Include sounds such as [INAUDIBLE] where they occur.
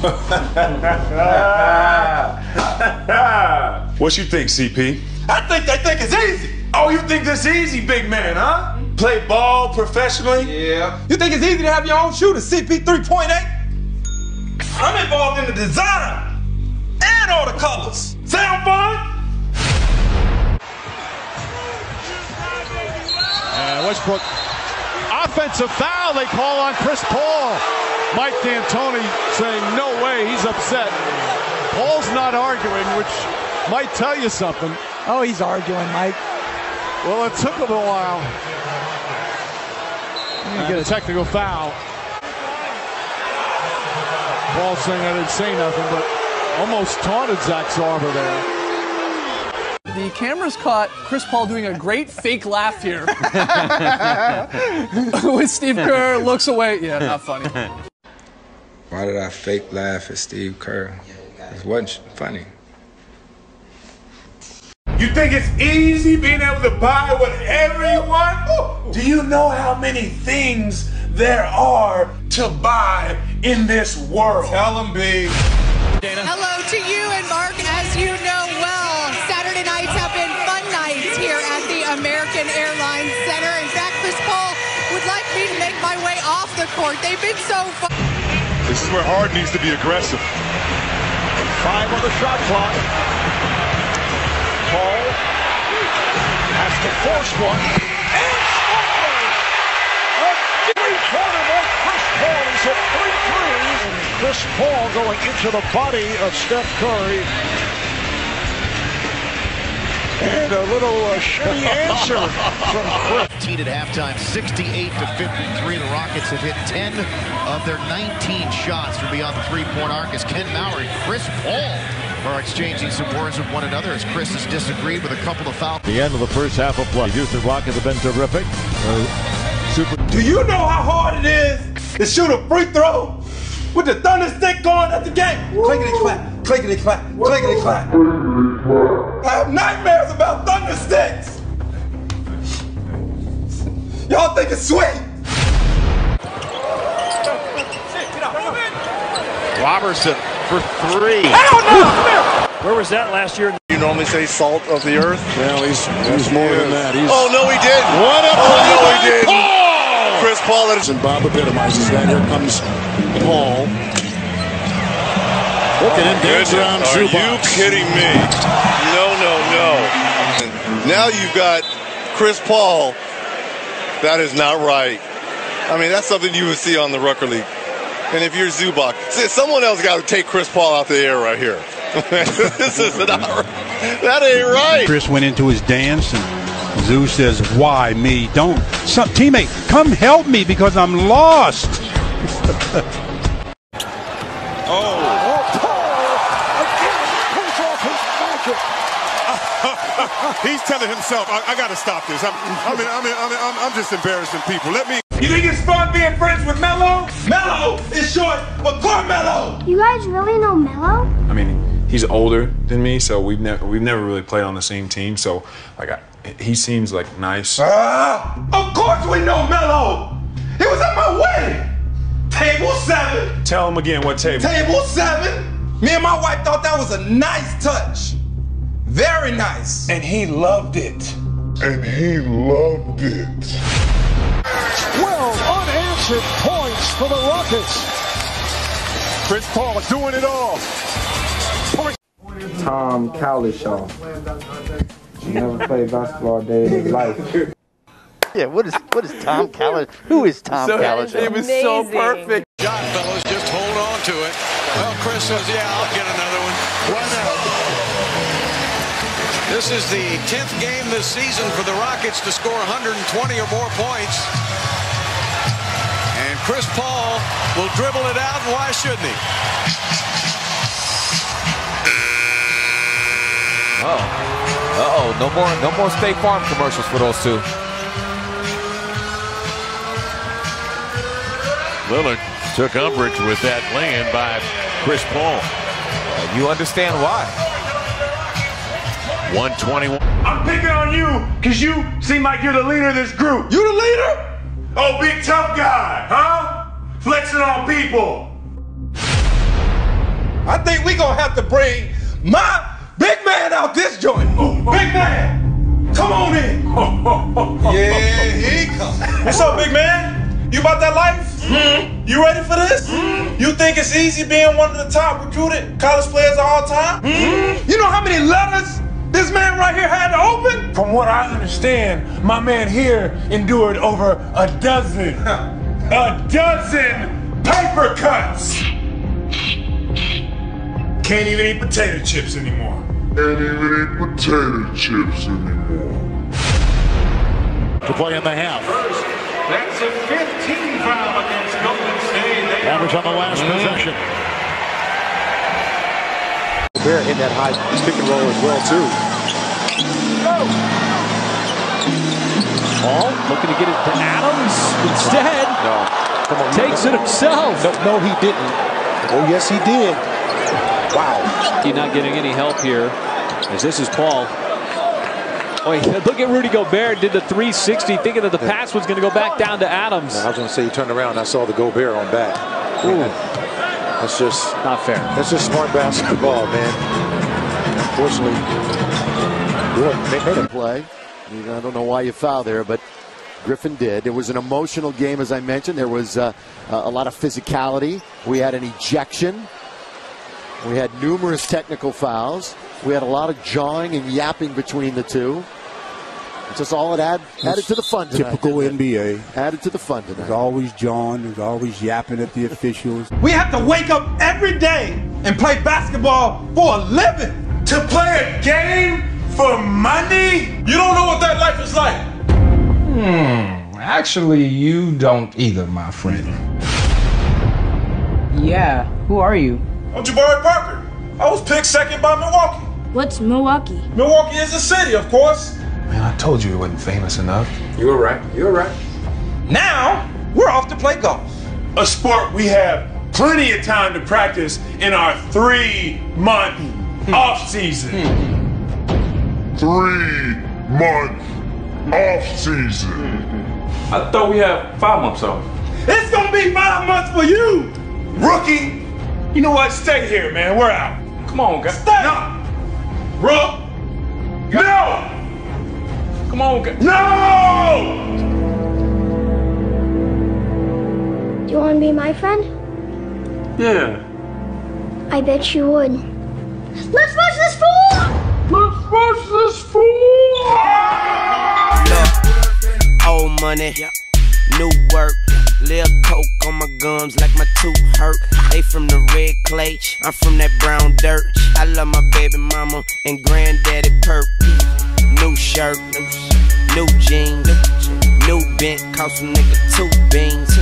[LAUGHS] what you think, CP? I think they think it's easy. Oh, you think this easy, big man, huh? Play ball professionally? Yeah. You think it's easy to have your own shooter, CP 3.8? I'm involved in the design and all the colors. Sound fun? Uh, and Westbrook, offensive foul they call on Chris Paul. Mike D'Antoni saying no way, he's upset. Paul's not arguing, which might tell you something. Oh, he's arguing, Mike. Well, it took him a while. And get a technical foul. Paul saying I didn't say nothing, but almost taunted Zach Sarver there. The cameras caught Chris Paul doing a great fake laugh here. [LAUGHS] [LAUGHS] When Steve Kerr looks away. Yeah, not funny. [LAUGHS] Why did I fake laugh at Steve Kerr? It wasn't funny. You think it's easy being able to buy whatever you want? Do you know how many things there are to buy in this world? Tell them, B. Hello to you and Mark. As you know well, Saturday nights have been fun nights here at the American Airlines Center. In fact, Chris Paul would like me to make my way off the court. They've been so fun. This is where Hard needs to be aggressive. Five on the shot clock. Paul has to force one. And! A three-pointer by Chris Paul. He's hit three threes. Chris Paul going into the body of Steph Curry. And a little uh, shitty answer from Chris. Teed at halftime, 68 to 53. The Rockets have hit 10 of their 19 shots from beyond the three-point arc as Ken Mauer, Chris Paul are exchanging some words with one another as Chris has disagreed with a couple of fouls. The end of the first half of play. Houston Rockets have been terrific. Uh, super. Do you know how hard it is to shoot a free throw with the thunder stick going at the game? Clickety clack, clickety clack, clickety clack. I have nightmares about thunder sticks. Y'all think it's sweet? Roberson for three. Where was that last year? You normally say salt of the earth? Well, he's, he's more than that. He's Oh, no, he didn't. What a Oh, no, he didn't. Paul! Chris Paul And Bob epitomizes that. Here comes Paul. Looking in, dance around Are you kidding me? No, no, no. Now you've got Chris Paul. That is not right. I mean, that's something you would see on the Rucker League. And if you're Zubac, see, someone else got to take Chris Paul out the air right here. [LAUGHS] this is not right. That ain't right. Chris went into his dance and Zoo says, Why me? Don't. Some teammate, come help me because I'm lost. [LAUGHS] He's telling himself, I, I got to stop this. I'm, I mean, I mean, I mean, I'm, I'm just embarrassing people. Let me. You think it's fun being friends with Melo? Melo is short for Carmelo. You guys really know Melo? I mean, he's older than me, so we've never we've never really played on the same team. So like, I, he seems like nice. Ah, of course we know Melo. He was at my wedding. Table seven. Tell him again what table. Table seven. Me and my wife thought that was a nice touch. Very nice. And he loved it. And he loved it. 12 unanswered points for the Rockets. Chris Paul is doing it all. Tom Cowlishaw. Never played basketball a day in his life. Yeah, what is what is Tom Callis? Who is Tom So- Callis? It was so perfect. Shot, fellas, just hold on to it. Well, Chris says, yeah, I'll get another one. Why not? This is the 10th game this season for the Rockets to score 120 or more points. And Chris Paul will dribble it out, and why shouldn't he? Oh. Uh-oh. No more no more State Farm commercials for those two. Lillard took umbrage with that lay-in by Chris Paul. You understand why. 121. I'm picking on you because you seem like you're the leader of this group. You the leader? Oh, big tough guy, huh? Flexing on people. I think we gonna have to bring my big man out this joint. Big man, come on in. [LAUGHS] yeah, he comes. What's up, big man? You about that life? Mm-hmm. You ready for this? Mm-hmm. You think it's easy being one of the top recruited college players of all time? Mm-hmm. You know how many letters this man right here had to open? From what I understand, my man here endured over a dozen, a dozen paper cuts. Can't even eat potato chips anymore. Can't even eat potato chips anymore. To play in the half. That's a 15 foul against Golden State. Average on the last mm. possession. Bear in that high pick and roll as well too. Ball looking to get it to Adams instead. No, come on. Takes it himself. No, no, he didn't. Oh yes, he did. Wow. He's not getting any help here as this is Paul. Oh, look at Rudy Gobert did the 360 thinking that the pass was going to go back down to Adams. I was going to say he turned around I saw the Gobert on back. Ooh. That's just not fair. That's just smart basketball, man. Unfortunately, they made a play. I don't know why you fouled there, but Griffin did. It was an emotional game, as I mentioned. There was uh, a lot of physicality. We had an ejection. We had numerous technical fouls. We had a lot of jawing and yapping between the two. It's just all it add, added to the fun tonight. Typical NBA. Added to the fun tonight. There's always jawing. There's always yapping at the officials. We have to wake up every day and play basketball for a living. To play a game for money? You don't know what that life is like. Hmm. Actually, you don't either, my friend. Yeah. Who are you? I'm Jabari Parker. I was picked second by Milwaukee. What's Milwaukee? Milwaukee is a city, of course. Man, I told you it wasn't famous enough. You were right. You were right. Now, we're off to play golf. A sport we have plenty of time to practice in our three month hmm. off season. Hmm. Three month off season. I thought we had five months off. It's gonna be five months for you, rookie. You know what? Stay here, man. We're out. Come on, guys. Stay. No. Bro. No. Come on, guys. No. Do you want to be my friend? Yeah. I bet you would. Let's rush this fool! Let's rush this fool! Look, old money, new work. They from the red clay, I'm from that brown dirt. I love my baby mama and granddaddy perp. New shirt, new jeans, new bent, cost a nigga two beans.